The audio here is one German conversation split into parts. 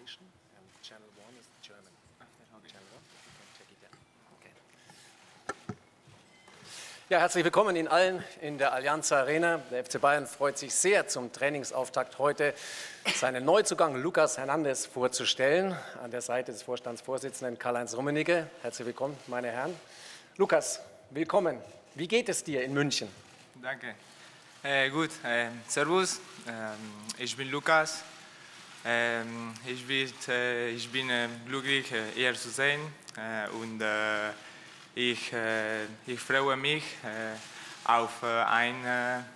translation and channel one is German. Channel one, you can check it out. Okay. Ja, herzlich willkommen Ihnen allen in der Allianz Arena. Der FC Bayern freut sich sehr, zum Trainingsauftakt heute seinen Neuzugang Lukas Hernandez vorzustellen. An der Seite des Vorstandsvorsitzenden Karl-Heinz Rummenigge. Herzlich willkommen, meine Herren. Lukas, willkommen. Wie geht es dir in München? Danke. Äh, gut, äh, Servus, ähm, ich bin Lukas. Ähm, ich bin, äh, ich bin äh, glücklich, äh, hier zu sein äh, und äh, ich, äh, ich freue mich äh, auf äh, eine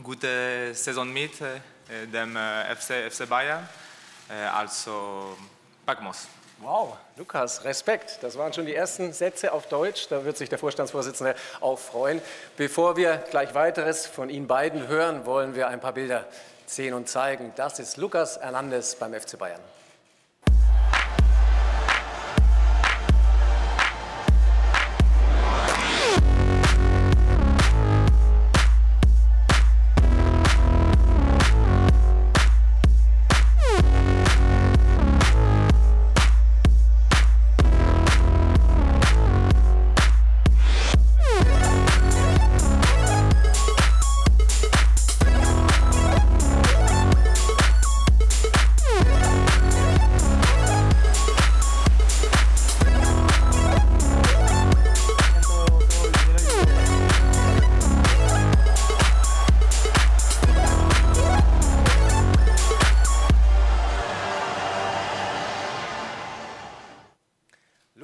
gute Saison mit äh, dem äh, FC, FC Bayern. Äh, also, Bagmos. Wow, Lukas, Respekt. Das waren schon die ersten Sätze auf Deutsch. Da wird sich der Vorstandsvorsitzende auch freuen. Bevor wir gleich weiteres von Ihnen beiden hören, wollen wir ein paar Bilder sehen und zeigen. Das ist Lukas Hernandez beim FC Bayern.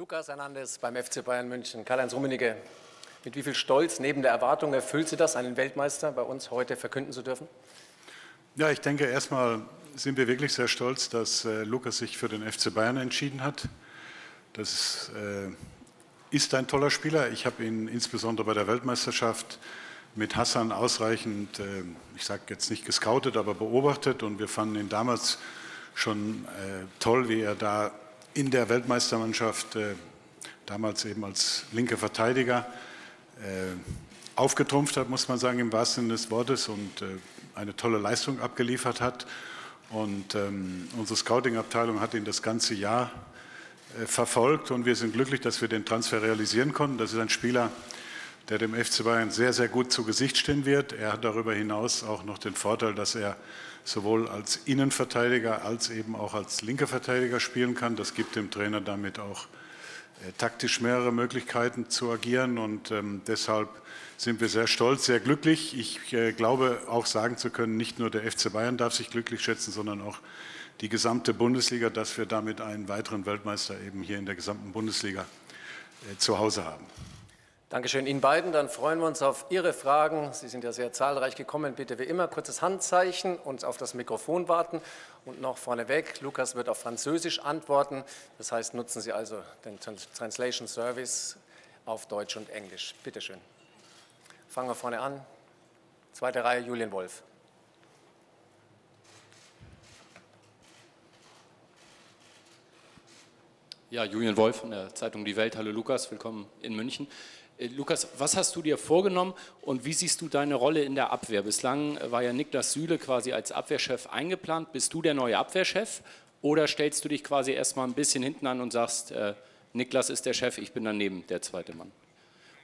Lukas Hernandez beim FC Bayern München. Karl-Heinz Rummenigge, mit wie viel Stolz neben der Erwartung erfüllt Sie das, einen Weltmeister bei uns heute verkünden zu dürfen? Ja, ich denke, erstmal sind wir wirklich sehr stolz, dass äh, Lukas sich für den FC Bayern entschieden hat. Das äh, ist ein toller Spieler. Ich habe ihn insbesondere bei der Weltmeisterschaft mit Hassan ausreichend, äh, ich sage jetzt nicht gescoutet, aber beobachtet. Und wir fanden ihn damals schon äh, toll, wie er da in der Weltmeistermannschaft, äh, damals eben als linker Verteidiger, äh, aufgetrumpft hat, muss man sagen, im wahrsten Sinne des Wortes und äh, eine tolle Leistung abgeliefert hat. Und ähm, unsere Scouting-Abteilung hat ihn das ganze Jahr verfolgt und wir sind glücklich, dass wir den Transfer realisieren konnten. Das ist ein Spieler, der dem FC Bayern sehr, sehr gut zu Gesicht stehen wird. Er hat darüber hinaus auch noch den Vorteil, dass er sowohl als Innenverteidiger als eben auch als linker Verteidiger spielen kann. Das gibt dem Trainer damit auch äh, taktisch mehrere Möglichkeiten zu agieren und ähm, deshalb sind wir sehr stolz, sehr glücklich. Ich äh, glaube auch sagen zu können, nicht nur der FC Bayern darf sich glücklich schätzen, sondern auch die gesamte Bundesliga, dass wir damit einen weiteren Weltmeister eben hier in der gesamten Bundesliga äh, zu Hause haben. Dankeschön Ihnen beiden. Dann freuen wir uns auf Ihre Fragen. Sie sind ja sehr zahlreich gekommen. Bitte wie immer kurzes Handzeichen und auf das Mikrofon warten. Und noch vorneweg, Lukas wird auf Französisch antworten. Das heißt, nutzen Sie also den Translation Service auf Deutsch und Englisch. Bitte schön. Fangen wir vorne an. Zweite Reihe, Julian Wolf. Ja, Julian Wolf von der Zeitung Die Welt. Hallo Lukas, willkommen in München. Äh, Lukas, was hast du dir vorgenommen und wie siehst du deine Rolle in der Abwehr? Bislang war ja Niklas Süle quasi als Abwehrchef eingeplant. Bist du der neue Abwehrchef oder stellst du dich quasi erstmal ein bisschen hinten an und sagst, äh, Niklas ist der Chef, ich bin daneben der zweite Mann?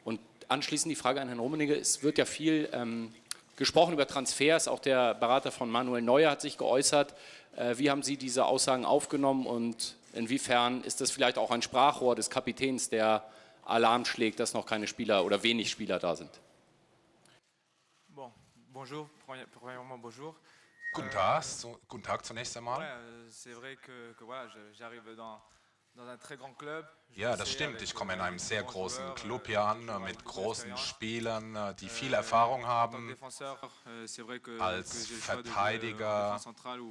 Und anschließend die Frage an Herrn Rummenigge. Es wird ja viel ähm, gesprochen über Transfers. Auch der Berater von Manuel Neuer hat sich geäußert. Äh, wie haben Sie diese Aussagen aufgenommen und inwiefern ist das vielleicht auch ein Sprachrohr des Kapitäns, der Alarm schlägt, dass noch keine Spieler oder wenig Spieler da sind? Bon, bonjour, premièrement bonjour. Guten Tag, so, guten Tag zunächst einmal. Ouais, c'est vrai que, que voilà, j'arrive dans, dans un très grand club. Je Ja, das stimmt. Ich komme in euh, einem sehr großen Club euh, hier an, mit großen. Spielern, äh, die viel Euh, Erfahrung tant que haben. euh, Als euh, Verteidiger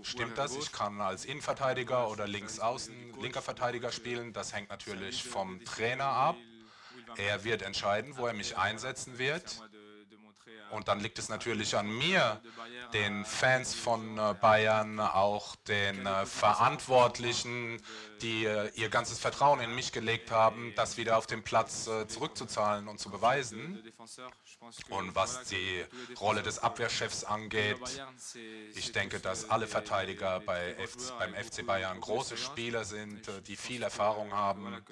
stimmt das. Ich kann als Innenverteidiger oder links außen, linker Verteidiger spielen. Das hängt natürlich vom Trainer ab. Er wird entscheiden, wo er mich einsetzen wird. Und dann liegt es natürlich an mir, den Fans von äh, Bayern, auch den äh, Verantwortlichen, die äh, ihr ganzes Vertrauen in mich gelegt haben, das wieder auf den Platz zurückzuzahlen und zu beweisen. Und was die Rolle des Abwehrchefs angeht, ich denke, dass alle Verteidiger bei F beim FC Bayern große Spieler sind, die viel Erfahrung haben.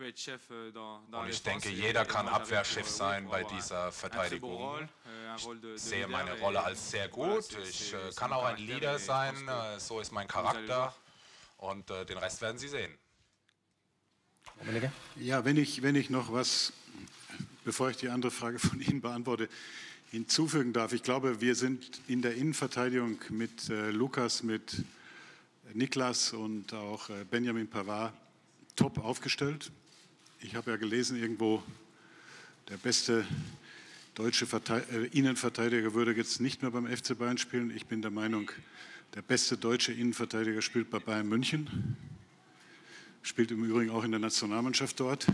Euh, Und ich denke, jeder kann Abwehrchef sein bei dieser Verteidigung. Euh, ich sehe meine Rolle als sehr gut. Ich äh, kann auch ein Leader sein, äh, so ist mein Charakter. Und äh, den Rest werden Sie sehen. Ja, wenn ich, wenn ich noch was, bevor ich die andere Frage von Ihnen beantworte, hinzufügen darf. Ich glaube, wir sind in der Innenverteidigung mit äh, Lukas, mit Niklas und auch äh, Benjamin Pavard top aufgestellt. Ich habe ja gelesen irgendwo, der beste deutsche äh, Innenverteidiger würde jetzt nicht mehr beim FC Bayern spielen. Ich bin der Meinung, der beste deutsche Innenverteidiger spielt bei Bayern München, spielt im Übrigen auch in der Nationalmannschaft dort.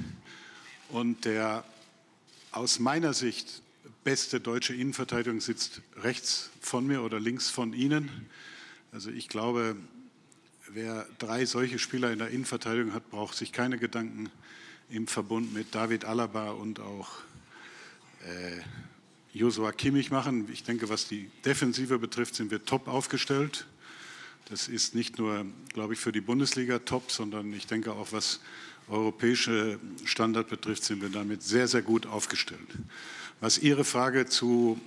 Und der aus meiner Sicht beste deutsche Innenverteidigung sitzt rechts von mir oder links von Ihnen. Also ich glaube, wer drei solche Spieler in der Innenverteidigung hat, braucht sich keine Gedanken im Verbund mit David Alaba und auch äh, Joshua Kimmich machen. Ich denke, was die Defensive betrifft, sind wir top aufgestellt. Das ist nicht nur, glaube ich, für die Bundesliga top, sondern ich denke auch, was europäische Standard betrifft, sind wir damit sehr, sehr gut aufgestellt. Was Ihre Frage zu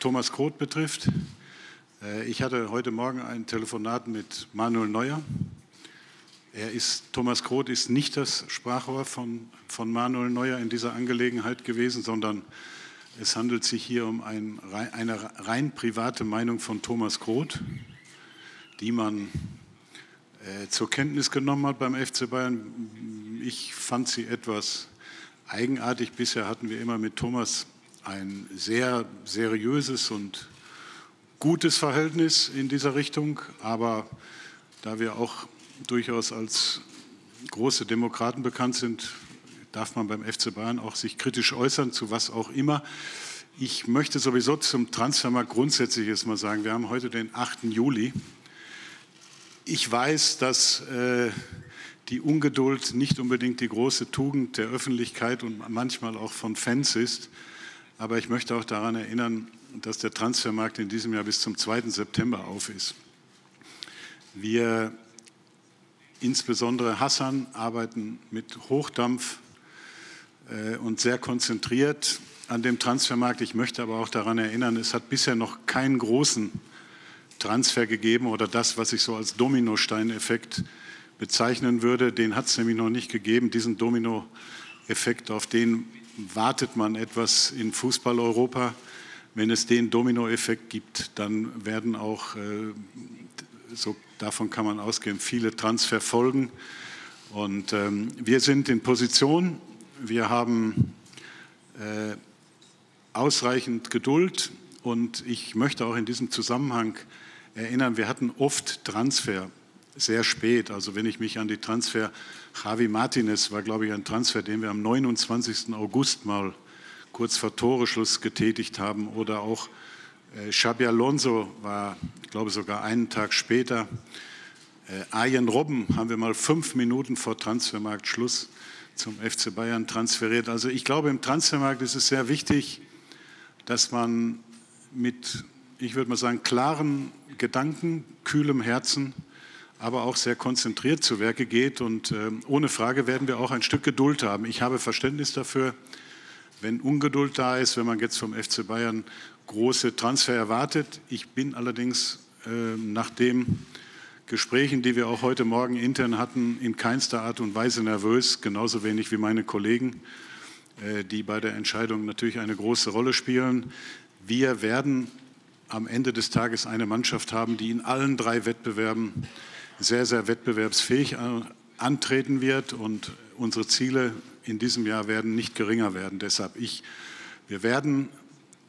Thomas Kroth betrifft, äh, ich hatte heute Morgen ein Telefonat mit Manuel Neuer, er ist, Thomas Groth ist nicht das Sprachrohr von, von Manuel Neuer in dieser Angelegenheit gewesen, sondern es handelt sich hier um ein, eine rein private Meinung von Thomas Groth, die man äh, zur Kenntnis genommen hat beim FC Bayern. Ich fand sie etwas eigenartig. Bisher hatten wir immer mit Thomas ein sehr seriöses und gutes Verhältnis in dieser Richtung, aber da wir auch durchaus als große Demokraten bekannt sind, darf man beim FC Bayern auch sich kritisch äußern, zu was auch immer. Ich möchte sowieso zum Transfermarkt grundsätzlich jetzt mal sagen, wir haben heute den 8. Juli. Ich weiß, dass äh, die Ungeduld nicht unbedingt die große Tugend der Öffentlichkeit und manchmal auch von Fans ist. Aber ich möchte auch daran erinnern, dass der Transfermarkt in diesem Jahr bis zum 2. September auf ist. Wir insbesondere Hassan arbeiten mit Hochdampf äh, und sehr konzentriert an dem Transfermarkt. Ich möchte aber auch daran erinnern, es hat bisher noch keinen großen Transfer gegeben oder das, was ich so als Dominosteineffekt bezeichnen würde. Den hat es nämlich noch nicht gegeben. Diesen Dominoeffekt, auf den wartet man etwas in Fußball-Europa. Wenn es den Dominoeffekt gibt, dann werden auch äh, so davon kann man ausgehen, viele Transfer folgen. Und ähm, wir sind in Position, wir haben äh, ausreichend Geduld und ich möchte auch in diesem Zusammenhang erinnern, wir hatten oft Transfer sehr spät. Also wenn ich mich an die Transfer, Javi Martinez war, glaube ich, ein Transfer, den wir am 29. August mal kurz vor Toreschluss getätigt haben oder auch Xabi Alonso war, ich glaube, sogar einen Tag später. Äh, Arjen Robben haben wir mal fünf Minuten vor Transfermarkt Schluss zum FC Bayern transferiert. Also ich glaube, im Transfermarkt ist es sehr wichtig, dass man mit, ich würde mal sagen, klaren Gedanken, kühlem Herzen, aber auch sehr konzentriert zu Werke geht. Und äh, ohne Frage werden wir auch ein Stück Geduld haben. Ich habe Verständnis dafür, wenn Ungeduld da ist, wenn man jetzt vom FC Bayern große Transfer erwartet. Ich bin allerdings äh, nach den Gesprächen, die wir auch heute Morgen intern hatten, in keinster Art und Weise nervös, genauso wenig wie meine Kollegen, äh, die bei der Entscheidung natürlich eine große Rolle spielen. Wir werden am Ende des Tages eine Mannschaft haben, die in allen drei Wettbewerben sehr, sehr wettbewerbsfähig antreten wird und unsere Ziele in diesem Jahr werden nicht geringer werden. Deshalb ich, wir werden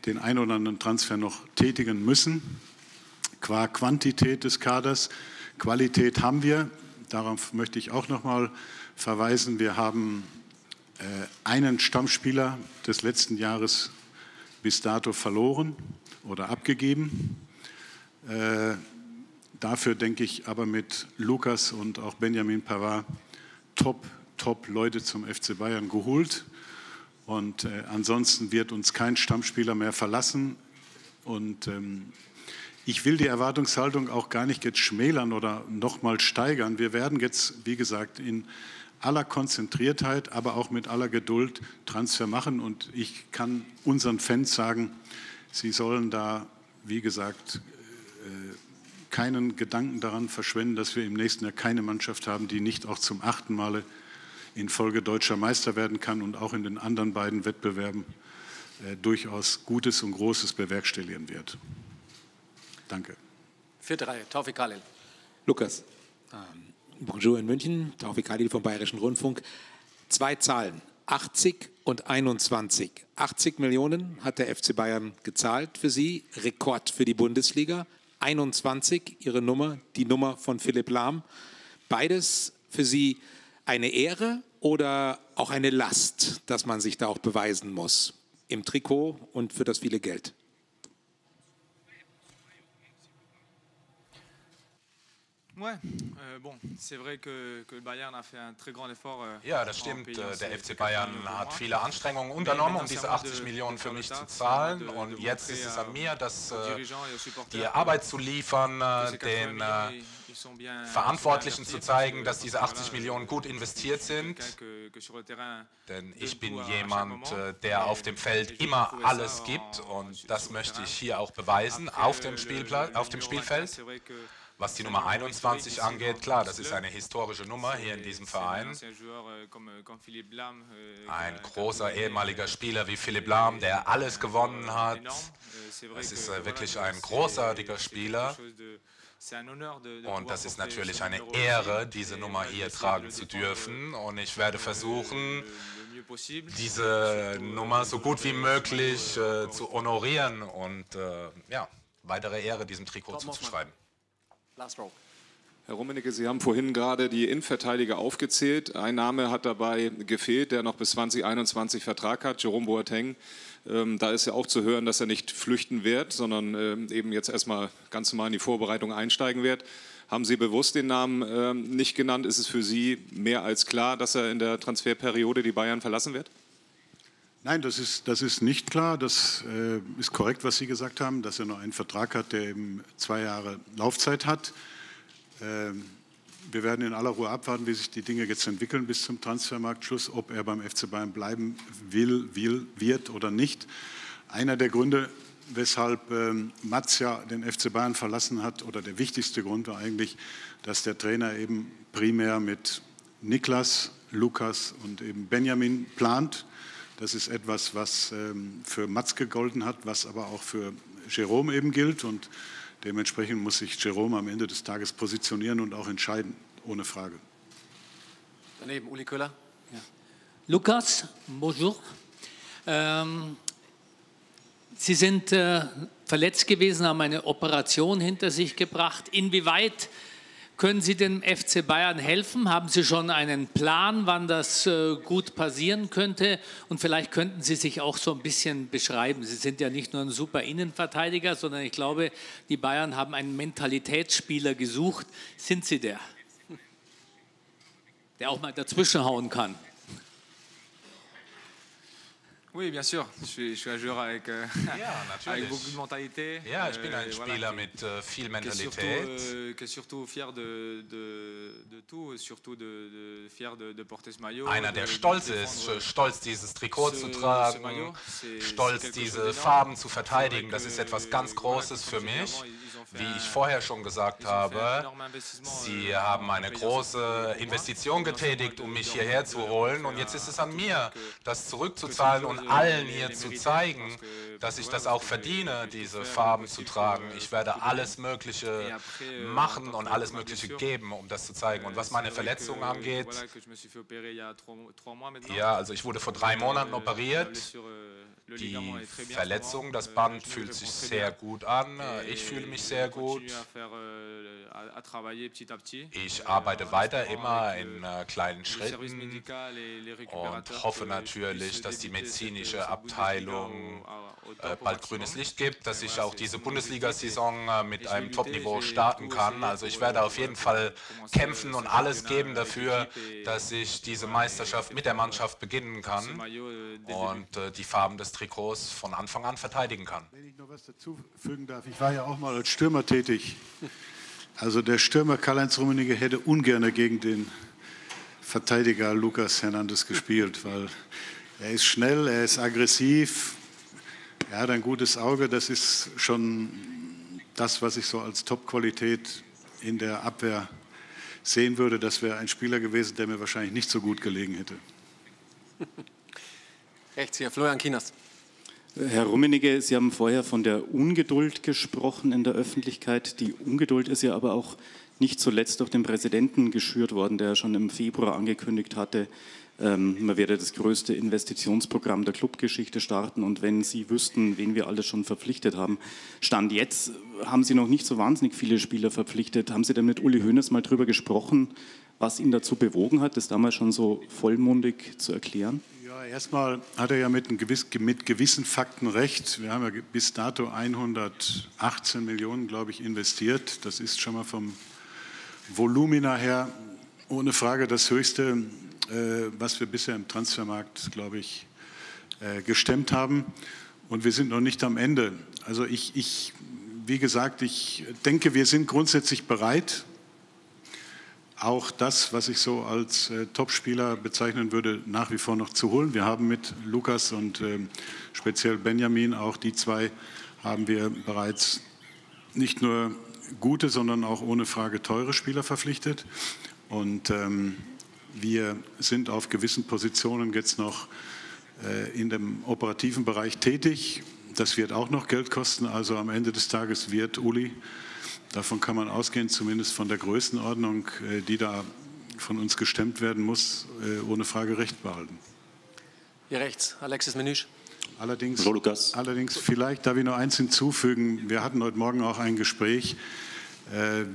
den ein oder anderen Transfer noch tätigen müssen. Qua Quantität des Kaders, Qualität haben wir. Darauf möchte ich auch noch mal verweisen. Wir haben äh, einen Stammspieler des letzten Jahres bis dato verloren oder abgegeben. Äh, dafür denke ich aber mit Lukas und auch Benjamin Pavard top, top Leute zum FC Bayern geholt. Und äh, ansonsten wird uns kein Stammspieler mehr verlassen. Und ähm, ich will die Erwartungshaltung auch gar nicht jetzt schmälern oder nochmal steigern. Wir werden jetzt, wie gesagt, in aller Konzentriertheit, aber auch mit aller Geduld Transfer machen. Und ich kann unseren Fans sagen, sie sollen da, wie gesagt, äh, keinen Gedanken daran verschwenden, dass wir im nächsten Jahr keine Mannschaft haben, die nicht auch zum achten Male in Folge deutscher Meister werden kann und auch in den anderen beiden Wettbewerben äh, durchaus Gutes und Großes bewerkstelligen wird. Danke. Vierte Reihe, Taufik Khalil. Lukas, ähm, Bonjour in München, Taufik Khalil vom Bayerischen Rundfunk. Zwei Zahlen, 80 und 21. 80 Millionen hat der FC Bayern gezahlt für Sie, Rekord für die Bundesliga. 21, Ihre Nummer, die Nummer von Philipp Lahm. Beides für Sie eine Ehre oder auch eine Last, dass man sich da auch beweisen muss im Trikot und für das viele Geld? Ouais, euh, bon, c'est vrai que, que, le Bayern a fait un très grand effort. Euh, ja, das stimmt. Äh, der FC Bayern hat viele Anstrengungen unternommen, um diese 80 Millionen für mich zu zahlen. Und jetzt ist es an mir, das, äh, die Arbeit zu liefern, äh, den Verantwortlichen zu zeigen, dass diese 80 Millionen gut investiert sind. Denn ich bin jemand, der auf dem Feld immer alles gibt. Und das möchte ich hier auch beweisen, auf dem, Spielplatz, auf dem Spielfeld. Was die Nummer 21 angeht, klar, das ist eine historische Nummer hier in diesem Verein. Ein großer ehemaliger Spieler wie Philipp Lahm, der alles gewonnen hat. Es ist wirklich ein großartiger Spieler. Und das ist natürlich eine Ehre, diese Nummer hier tragen zu dürfen. Und ich werde versuchen, diese Nummer so gut wie möglich äh, zu honorieren und äh, ja, weitere Ehre diesem Trikot zuzuschreiben. Last row. Herr Rummenigge, Sie haben vorhin gerade die Innenverteidiger aufgezählt. Ein Name hat dabei gefehlt, der noch bis 2021 Vertrag hat, Jerome Boateng. Ähm, da ist ja auch zu hören, dass er nicht flüchten wird, sondern ähm, eben jetzt erstmal ganz normal in die Vorbereitung einsteigen wird. Haben Sie bewusst den Namen ähm, nicht genannt? Ist es für Sie mehr als klar, dass er in der Transferperiode die Bayern verlassen wird? Nein, das ist, das ist nicht klar. Das äh, ist korrekt, was Sie gesagt haben, dass er noch einen Vertrag hat, der eben zwei Jahre Laufzeit hat. Ähm, wir werden in aller Ruhe abwarten, wie sich die Dinge jetzt entwickeln bis zum Transfermarktschluss, ob er beim FC Bayern bleiben will, will wird oder nicht. Einer der Gründe, weshalb ähm, Matz ja den FC Bayern verlassen hat, oder der wichtigste Grund war eigentlich, dass der Trainer eben primär mit Niklas, Lukas und eben Benjamin plant das ist etwas, was ähm, für Matz gegolten hat, was aber auch für Jerome eben gilt. Und dementsprechend muss sich Jerome am Ende des Tages positionieren und auch entscheiden, ohne Frage. Daneben Uli Köhler. Ja. Lukas, bonjour. Ähm, Sie sind äh, verletzt gewesen, haben eine Operation hinter sich gebracht. Inwieweit können Sie dem FC Bayern helfen? Haben Sie schon einen Plan, wann das äh, gut passieren könnte? Und vielleicht könnten Sie sich auch so ein bisschen beschreiben. Sie sind ja nicht nur ein super Innenverteidiger, sondern ich glaube, die Bayern haben einen Mentalitätsspieler gesucht. Sind Sie der? Der auch mal dazwischenhauen kann. Oui, bien sûr. Je suis, je suis un joueur avec, euh, ja, avec beaucoup de mentalité. Ja, ich bin ein euh, Spieler voilà, mit äh, viel Mentalität. Qui surtout, euh, qui surtout fier de, de, de tout, surtout de, de, fier de, de porter ce maillot. Einer, der stolz ist, stolz dieses Trikot ce, zu tragen, stolz diese Farben zu verteidigen. Das ist etwas ganz Großes für mich. Wie ich vorher schon gesagt habe, Sie haben eine große Investition getätigt, um mich hierher zu holen. Und jetzt ist es an mir, das zurückzuzahlen und allen hier zu zeigen, dass ich das auch verdiene, diese Farben zu tragen. Ich werde alles Mögliche machen und alles Mögliche geben, um das zu zeigen. Und was meine Verletzungen angeht, ja, also ich wurde vor drei Monaten operiert. Die Verletzung, das Band fühlt sich sehr gut an. Ich fühle mich sehr gut. Ich arbeite weiter immer in äh, kleinen Schritten und hoffe natürlich, dass die medizinische Abteilung äh, bald grünes Licht gibt, dass ich auch diese Bundesliga-Saison äh, mit einem Top-Niveau starten kann. Also ich werde auf jeden Fall kämpfen und alles geben dafür, dass ich diese Meisterschaft mit der Mannschaft beginnen kann und die Farben des Trikots von Anfang an verteidigen kann. Wenn ich noch was dazu fügen darf, ich war ja auch mal als Stürmer tätig. Also der Stürmer Karl-Heinz Rummenigge hätte ungern gegen den Verteidiger Lukas Hernandez gespielt, weil er ist schnell, er ist aggressiv, er hat ein gutes Auge. Das ist schon das, was ich so als Top-Qualität in der Abwehr sehen würde. Das wäre ein Spieler gewesen, der mir wahrscheinlich nicht so gut gelegen hätte. Rechts hier, Florian Kinas. Herr Rummenigge, Sie haben vorher von der Ungeduld gesprochen in der Öffentlichkeit. Die Ungeduld ist ja aber auch nicht zuletzt durch den Präsidenten geschürt worden, der schon im Februar angekündigt hatte, ähm, man werde das größte Investitionsprogramm der Clubgeschichte starten. Und wenn Sie wüssten, wen wir alles schon verpflichtet haben, Stand jetzt haben Sie noch nicht so wahnsinnig viele Spieler verpflichtet. Haben Sie denn mit Uli Hoeneß mal darüber gesprochen, was ihn dazu bewogen hat, das damals schon so vollmundig zu erklären? Erstmal hat er ja mit, gewiss, mit, gewissen Fakten recht. Wir haben ja bis dato 118 Millionen, glaube ich, investiert. Das ist schon mal vom Volumina her ohne Frage das höchste, äh, was wir bisher im Transfermarkt, glaube ich, äh, gestemmt haben. Und wir sind noch nicht am Ende. Also ich, ich wie gesagt, ich denke, wir sind grundsätzlich bereit, auch das, was ich so als äh, Topspieler bezeichnen würde, nach wie vor noch zu holen. Wir haben mit Lukas und äh, speziell Benjamin, auch die zwei, haben wir bereits nicht nur gute, sondern auch ohne Frage teure Spieler verpflichtet. Und ähm, wir sind auf gewissen Positionen jetzt noch äh, in dem operativen Bereich tätig. Das wird auch noch Geld kosten. Also am Ende des Tages wird Uli Davon kann man ausgehen, zumindest von der Größenordnung, äh, die da von uns gestemmt werden muss, äh, ohne Frage recht behalten. Hier rechts, Alexis Menüsch. Allerdings, allerdings, vielleicht darf ich noch eins hinzufügen. Wir hatten heute Morgen auch ein Gespräch. Äh,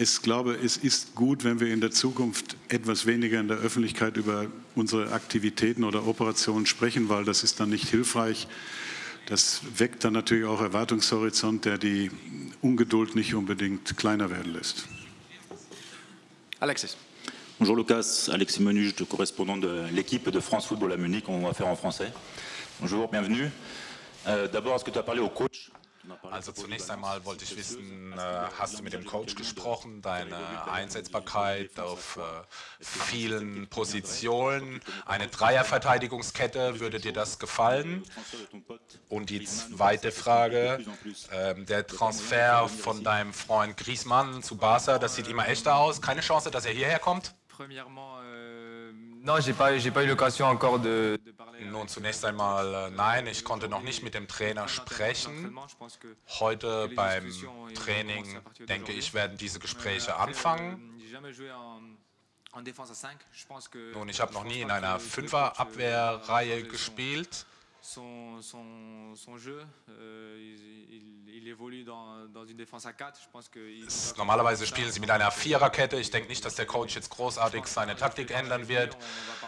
ich glaube, es ist gut, wenn wir in der Zukunft etwas weniger in der Öffentlichkeit über unsere Aktivitäten oder Operationen sprechen, weil das ist dann nicht hilfreich. Das weckt dann natürlich auch Erwartungshorizont, der die Ungeduld nicht unbedingt kleiner werden lässt. Alexis. Bonjour Lucas, Alexis Menuge, correspondant de l'équipe de France Football à Munich, on va faire en français. Bonjour, bienvenue. Euh, D'abord, est-ce que tu as parlé au coach Also zunächst einmal wollte ich wissen, äh, hast du mit dem Coach gesprochen, deine Einsetzbarkeit auf äh, vielen Positionen, eine Dreierverteidigungskette, würde dir das gefallen? Und die zweite Frage, äh, der Transfer von deinem Freund Griezmann zu Barca, das sieht immer echter aus, keine Chance, dass er hierher kommt? Non, j'ai pas, pas eu l'occasion encore de, de parler. Nun, zunächst einmal äh, nein, ich konnte noch nicht mit dem Trainer sprechen. Heute beim Training, denke ich, werden diese Gespräche anfangen. Nun, ich habe noch nie in einer Fünfer-Abwehrreihe gespielt. Son, son, son jeu, euh, il, il évolue dans, dans une défense à 4. Je pense que Normalerweise spielen sie mit einer Viererkette. Ich denke nicht, dass der Coach jetzt großartig seine Taktik ändern wird.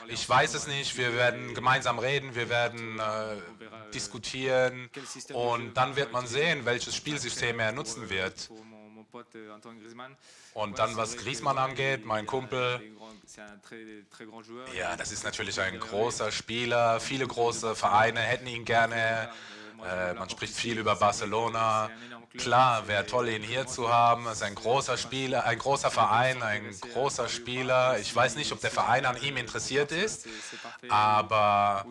Ich weiß es nicht. Wir werden gemeinsam reden, wir werden äh, diskutieren und dann wird man sehen, welches Spielsystem er nutzen wird. Und dann, was Griezmann angeht, mein Kumpel, ja, das ist natürlich ein großer Spieler. Viele große Vereine hätten ihn gerne. Äh, man spricht viel über Barcelona. Klar, wäre toll, ihn hier zu haben. Es ist ein großer Spieler, ein großer Verein, ein großer Spieler. Ich weiß nicht, ob der Verein an ihm interessiert ist, aber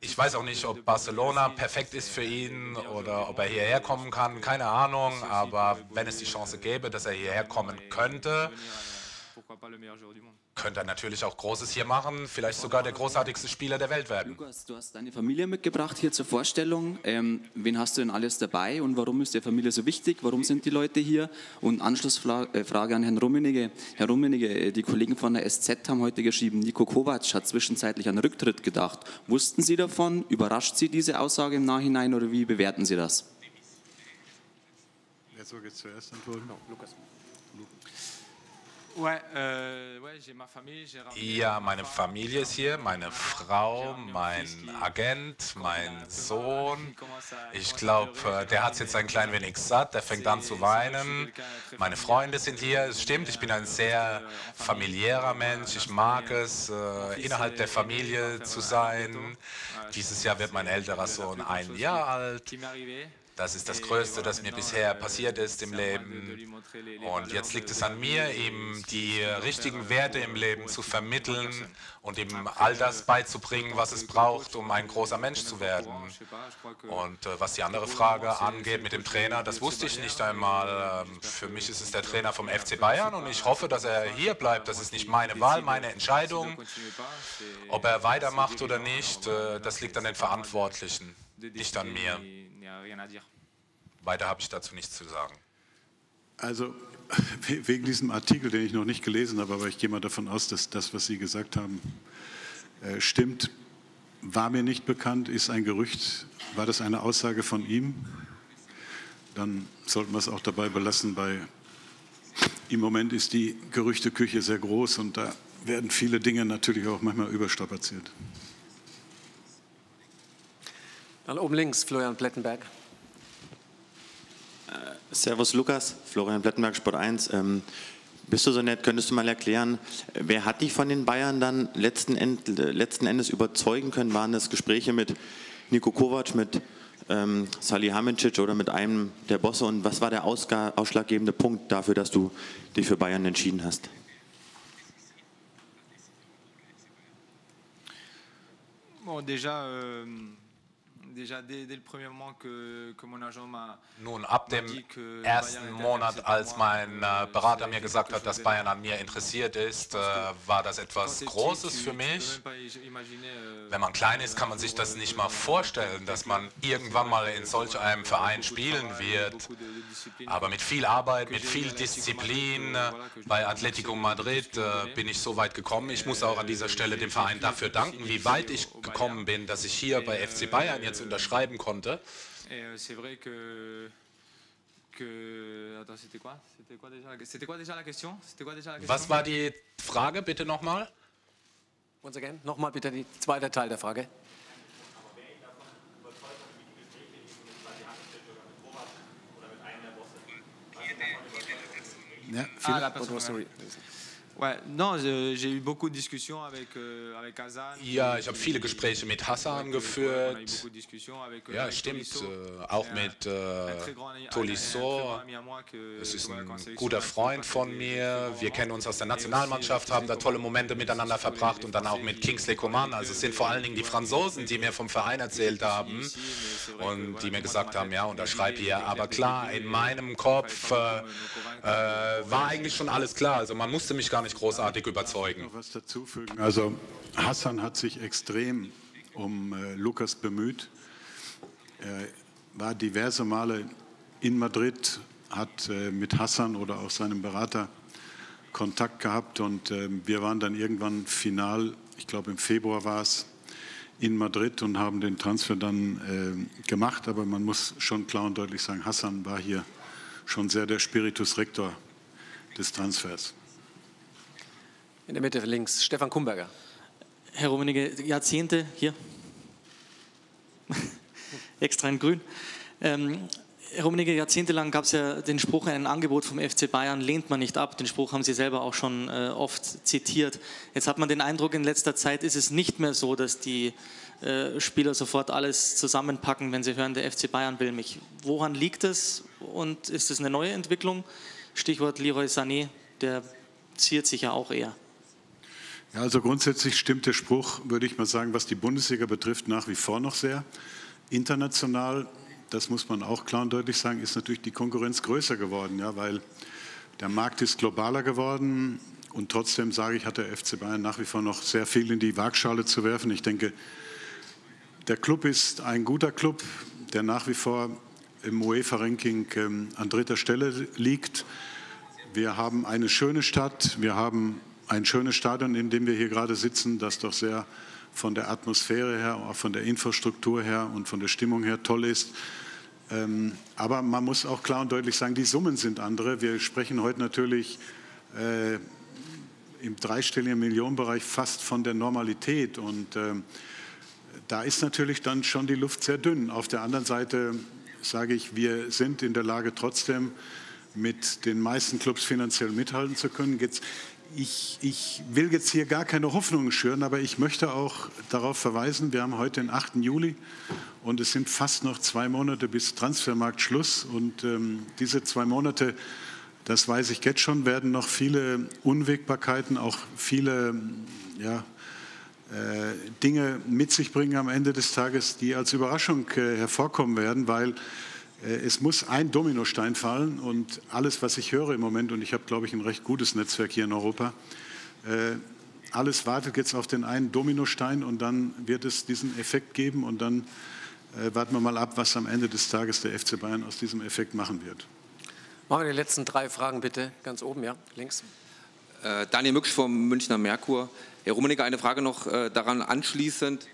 ich weiß auch nicht, ob Barcelona perfekt ist für ihn oder ob er hierher kommen kann. Keine Ahnung, aber wenn es die Chance gäbe, dass er hierher kommen könnte, könnte er natürlich auch Großes hier machen, vielleicht sogar der großartigste Spieler der Welt werden. Lukas, du hast deine Familie mitgebracht hier zur Vorstellung. Ähm, wen hast du denn alles dabei und warum ist der Familie so wichtig? Warum sind die Leute hier? Und Anschlussfrage äh, an Herrn Rummenigge. Herr Rummenigge, äh, die Kollegen von der SZ haben heute geschrieben, Nico Kovac hat zwischenzeitlich an Rücktritt gedacht. Wussten Sie davon? Überrascht Sie diese Aussage im Nachhinein oder wie bewerten Sie das? Wer soll jetzt zuerst antworten? No, Lukas. Euh, Ja, meine Familie ist hier, meine Frau, mein Agent, mein Sohn. Ich glaube, der hat es jetzt ein klein wenig satt, der fängt an zu weinen. Meine Freunde sind hier. Es stimmt, ich bin ein sehr familiärer Mensch. Ich mag es, äh, innerhalb der Familie zu sein. Dieses Jahr wird mein älterer Sohn ein Jahr alt. Das ist das Größte, das mir bisher passiert ist im Leben. Und jetzt liegt es an mir, ihm die richtigen Werte im Leben zu vermitteln und ihm all das beizubringen, was es braucht, um ein großer Mensch zu werden. Und äh, was die andere Frage angeht mit dem Trainer, das wusste ich nicht einmal. Ähm, für mich ist es der Trainer vom FC Bayern und ich hoffe, dass er hier bleibt. Das ist nicht meine Wahl, meine Entscheidung. Ob er weitermacht oder nicht, äh, das liegt an den Verantwortlichen, nicht an mir. Weiter habe ich dazu nichts zu sagen. Also wegen diesem Artikel, den ich noch nicht gelesen habe, aber ich gehe mal davon aus, dass das, was Sie gesagt haben, äh, stimmt, war mir nicht bekannt, ist ein Gerücht. War das eine Aussage von ihm? Dann sollten wir es auch dabei belassen. Bei im Moment ist die Gerüchteküche sehr groß und da werden viele Dinge natürlich auch manchmal überstrapaziert. Dann oben links Florian Plettenberg. Servus Lukas, Florian Plettenberg, Sport 1. Ähm, bist du so nett, könntest du mal erklären, wer hat dich von den Bayern dann letzten, End, letzten Endes überzeugen können? Waren das Gespräche mit Niko Kovac, mit ähm, Salihamidzic oder mit einem der Bosse? Und was war der Ausga ausschlaggebende Punkt dafür, dass du dich für Bayern entschieden hast? Bon, déjà, euh, déjà dès, dès, le premier moment que, que mon agent m'a Nun, ab dem ersten Monat, als mein äh, Berater mir gesagt hat, dass Bayern an mir interessiert ist, äh, war das etwas Großes für mich. Wenn man klein ist, kann man sich das nicht mal vorstellen, dass man irgendwann mal in solch einem Verein spielen wird. Aber mit viel Arbeit, mit viel Disziplin bei Atletico Madrid äh, bin ich so weit gekommen. Ich muss auch an dieser Stelle dem Verein dafür danken, wie weit ich gekommen bin, dass ich hier bei FC Bayern jetzt unterschreiben konnte. Was war die Frage, bitte nochmal? Once again, nochmal bitte die zweite Teil der Frage. Ja, ah, la personne, sorry. Ouais, non, j'ai eu beaucoup de discussions avec, euh, avec Hassan. Ja, ich habe viele Gespräche mit Hassan geführt. Ja, stimmt. Äh, auch mit äh, Tolisso. Es ist ein guter Freund von mir. Wir kennen uns aus der Nationalmannschaft, haben da tolle Momente miteinander verbracht und dann auch mit Kingsley Coman. Also es sind vor allen Dingen die Franzosen, die mir vom Verein erzählt haben und die mir gesagt haben, ja, unterschreib hier. Aber klar, in meinem Kopf äh, äh, war eigentlich schon alles klar. Also man musste mich gar nicht großartig überzeugen. Noch was dazufügen. Also Hassan hat sich extrem um äh, Lukas bemüht. Er war diverse Male in Madrid, hat äh, mit Hassan oder auch seinem Berater Kontakt gehabt und äh, wir waren dann irgendwann final, ich glaube im Februar war es, in Madrid und haben den Transfer dann gemacht. Aber man muss schon klar und deutlich sagen, Hassan war hier schon sehr der Spiritus Rector des Transfers. In der Mitte links, Stefan Kumberger. Herr Rummenigge, Jahrzehnte hier. Extra in grün. Ähm, Herr Rummenigge, jahrzehntelang gab es ja den Spruch, ein Angebot vom FC Bayern lehnt man nicht ab. Den Spruch haben Sie selber auch schon äh, oft zitiert. Jetzt hat man den Eindruck, in letzter Zeit ist es nicht mehr so, dass die äh, Spieler sofort alles zusammenpacken, wenn sie hören, der FC Bayern will mich. Woran liegt es und ist es eine neue Entwicklung? Stichwort Leroy Sané, der ziert sich ja auch eher. Ja, also grundsätzlich stimmt der Spruch, würde ich mal sagen, was die Bundesliga betrifft, nach wie vor noch sehr. International, das muss man auch klar und deutlich sagen, ist natürlich die Konkurrenz größer geworden, ja, weil der Markt ist globaler geworden und trotzdem sage ich, hat der FC Bayern nach wie vor noch sehr viel in die Waagschale zu werfen. Ich denke, der Club ist ein guter Club, der nach wie vor im UEFA-Ranking ähm, an dritter Stelle liegt. Wir haben eine schöne Stadt, wir haben ein schönes Stadion, in dem wir hier gerade sitzen, das doch sehr von der Atmosphäre her, auch von der Infrastruktur her und von der Stimmung her toll ist. Ähm, aber man muss auch klar und deutlich sagen, die Summen sind andere. Wir sprechen heute natürlich äh, im dreistelligen Millionenbereich fast von der Normalität. Und äh, da ist natürlich dann schon die Luft sehr dünn. Auf der anderen Seite sage ich, wir sind in der Lage, trotzdem mit den meisten Clubs finanziell mithalten zu können. Jetzt, ich, ich, will jetzt hier gar keine Hoffnungen schüren, aber ich möchte auch darauf verweisen, wir haben heute den 8. Juli und es sind fast noch zwei Monate bis Transfermarkt Schluss. Und ähm, diese zwei Monate, das weiß ich jetzt schon, werden noch viele Unwägbarkeiten, auch viele ja, äh, Dinge mit sich bringen am Ende des Tages, die als Überraschung äh, hervorkommen werden, weil es muss ein Dominostein fallen und alles, was ich höre im Moment, und ich habe, glaube ich, ein recht gutes Netzwerk hier in Europa, alles wartet jetzt auf den einen Dominostein und dann wird es diesen Effekt geben und dann warten wir mal ab, was am Ende des Tages der FC Bayern aus diesem Effekt machen wird. Machen wir die letzten drei Fragen bitte, ganz oben, ja, links. Äh, Daniel Mücksch vom Münchner Merkur. Herr Rummenigge, eine Frage noch äh, daran anschließend.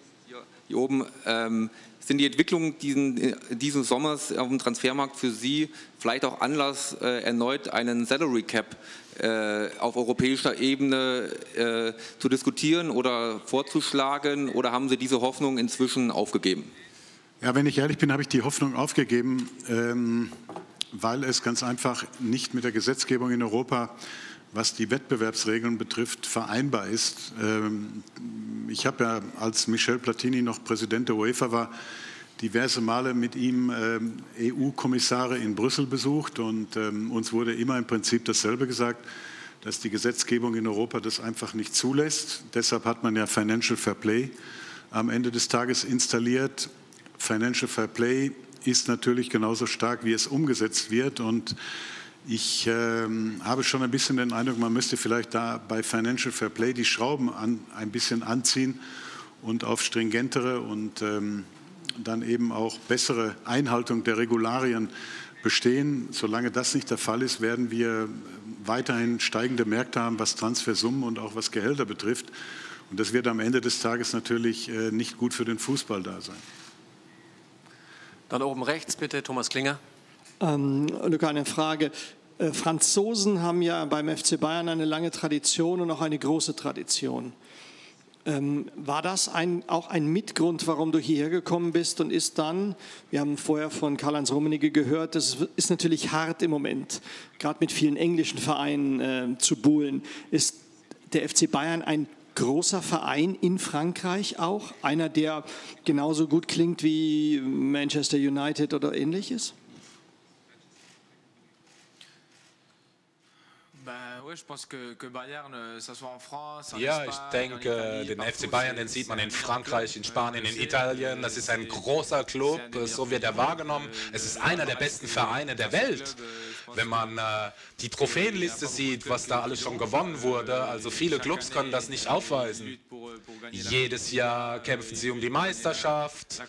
Hier oben. Ähm, sind die Entwicklungen diesen, äh, diesen Sommers auf dem Transfermarkt für Sie vielleicht auch Anlass, äh, erneut einen Salary Cap äh, auf europäischer Ebene äh, zu diskutieren oder vorzuschlagen? Oder haben Sie diese Hoffnung inzwischen aufgegeben? Ja, wenn ich ehrlich bin, habe ich die Hoffnung aufgegeben, ähm, weil es ganz einfach nicht mit der Gesetzgebung in Europa was die Wettbewerbsregeln betrifft, vereinbar ist. Ähm, ich habe ja, als Michel Platini noch Präsident der UEFA war, diverse Male mit ihm ähm, EU-Kommissare in Brüssel besucht und ähm, uns wurde immer im Prinzip dasselbe gesagt, dass die Gesetzgebung in Europa das einfach nicht zulässt. Deshalb hat man ja Financial Fair Play am Ende des Tages installiert. Financial Fair Play ist natürlich genauso stark, wie es umgesetzt wird und ich ähm, habe schon ein bisschen den Eindruck, man müsste vielleicht da bei Financial Fair Play die Schrauben an, ein bisschen anziehen und auf stringentere und ähm, dann eben auch bessere Einhaltung der Regularien bestehen. Solange das nicht der Fall ist, werden wir weiterhin steigende Märkte haben, was Transfersummen und auch was Gehälter betrifft. Und das wird am Ende des Tages natürlich äh, nicht gut für den Fußball da sein. Dann oben rechts bitte, Thomas Klinger. Ähm, Luca, eine Frage. Äh, Franzosen haben ja beim FC Bayern eine lange Tradition und auch eine große Tradition. Ähm, war das ein, auch ein Mitgrund, warum du hierher gekommen bist und ist dann, wir haben vorher von Karl-Heinz Rummenigge gehört, das ist natürlich hart im Moment, gerade mit vielen englischen Vereinen äh, zu buhlen. Ist der FC Bayern ein großer Verein in Frankreich auch? Einer, der genauso gut klingt wie Manchester United oder ähnliches? Ja, ich denke, den FC Bayern, den sieht man in Frankreich, in Spanien, in Italien. Das ist ein großer Club, so wird er wahrgenommen. Es ist einer der besten Vereine der Welt. Wenn man äh, die Trophäenliste sieht, was da alles schon gewonnen wurde, also viele Clubs können das nicht aufweisen. Jedes Jahr kämpfen sie um die Meisterschaft,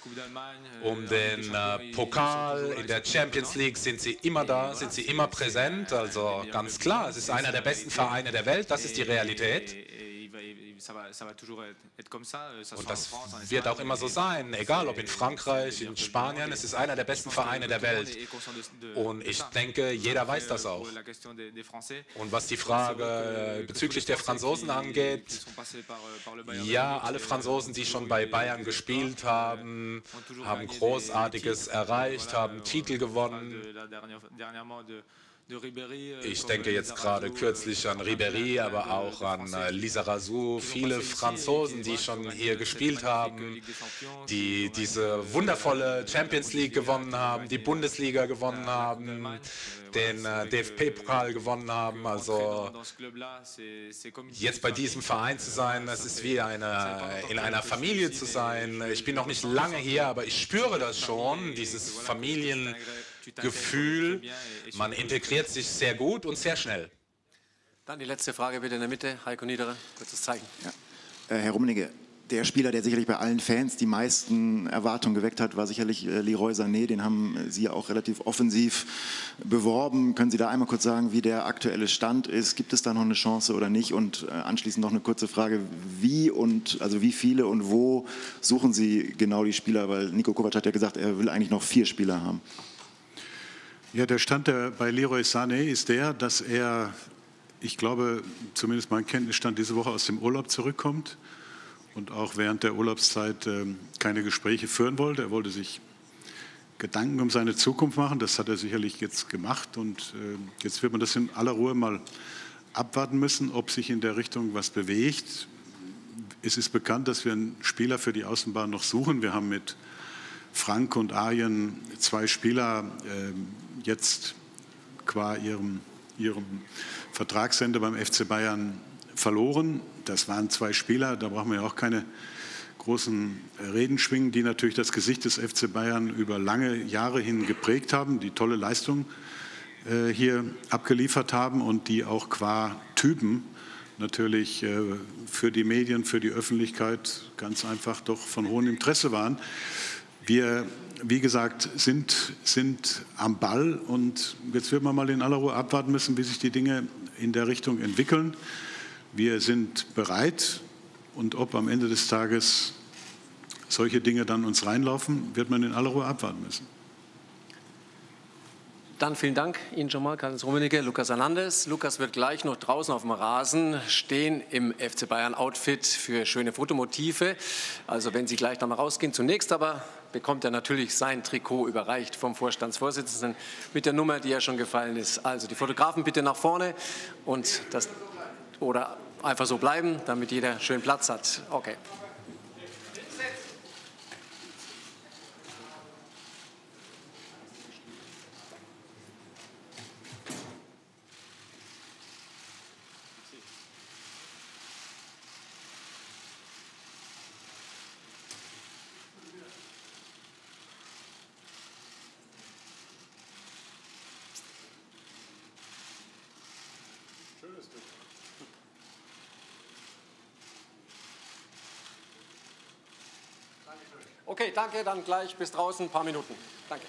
um den äh, Pokal. In der Champions League sind sie immer da, sind sie immer präsent. Also ganz klar, es ist einer der besten Vereine der Welt, das ist die Realität. Und das wird auch immer so sein, egal ob in Frankreich, in Spanien, es ist einer der besten Vereine der Welt. Und ich denke, jeder weiß das auch. Und was die Frage bezüglich der Franzosen angeht, ja, alle Franzosen, die schon bei Bayern gespielt haben, haben Großartiges erreicht, haben Titel gewonnen. Ich denke jetzt gerade kürzlich an Ribéry, aber auch an Lisa Razou, viele Franzosen, die schon hier gespielt haben, die diese wundervolle Champions League gewonnen haben, die Bundesliga gewonnen haben, den DFB-Pokal gewonnen haben. Also jetzt bei diesem Verein zu sein, das ist wie eine, in einer Familie zu sein. Ich bin noch nicht lange hier, aber ich spüre das schon, dieses Familien. Gefühl, man integriert sich sehr gut und sehr schnell. Dann die letzte Frage bitte in der Mitte. Heiko Niederer, kurzes Zeichen. Ja. Äh, Herr Rummenigge, der Spieler, der sicherlich bei allen Fans die meisten Erwartungen geweckt hat, war sicherlich äh, Leroy Sané. Den haben Sie auch relativ offensiv beworben. Können Sie da einmal kurz sagen, wie der aktuelle Stand ist? Gibt es da noch eine Chance oder nicht? Und äh, anschließend noch eine kurze Frage: Wie und also wie viele und wo suchen Sie genau die Spieler? Weil Nico Kovac hat ja gesagt, er will eigentlich noch vier Spieler haben. Ja, der Stand der, bei Leroy Sané ist der, dass er, ich glaube, zumindest mein Kenntnisstand diese Woche aus dem Urlaub zurückkommt und auch während der Urlaubszeit äh, keine Gespräche führen wollte. Er wollte sich Gedanken um seine Zukunft machen. Das hat er sicherlich jetzt gemacht und äh, jetzt wird man das in aller Ruhe mal abwarten müssen, ob sich in der Richtung was bewegt. Es ist bekannt, dass wir einen Spieler für die Außenbahn noch suchen. Wir haben mit Frank und Arjen zwei Spieler äh, jetzt qua ihrem, ihrem Vertragsende beim FC Bayern verloren. Das waren zwei Spieler, da brauchen wir ja auch keine großen Reden schwingen, die natürlich das Gesicht des FC Bayern über lange Jahre hin geprägt haben, die tolle Leistung äh, hier abgeliefert haben und die auch qua Typen natürlich äh, für die Medien, für die Öffentlichkeit ganz einfach doch von hohem Interesse waren. Wir, wie gesagt, sind, sind am Ball und jetzt wird man mal in aller Ruhe abwarten müssen, wie sich die Dinge in der Richtung entwickeln. Wir sind bereit und ob am Ende des Tages solche Dinge dann uns reinlaufen, wird man in aller Ruhe abwarten müssen. Dann vielen Dank Ihnen schon mal, Karl-Heinz Rummenigge, Lukas Hernandez. Lukas wird gleich noch draußen auf dem Rasen stehen im FC Bayern Outfit für schöne Fotomotive. Also wenn Sie gleich dann mal rausgehen. Zunächst aber bekommt er natürlich sein Trikot überreicht vom Vorstandsvorsitzenden mit der Nummer, die ja schon gefallen ist. Also die Fotografen bitte nach vorne und das oder einfach so bleiben, damit jeder schön Platz hat. Okay, danke, dann gleich bis draußen, ein paar Minuten. Danke.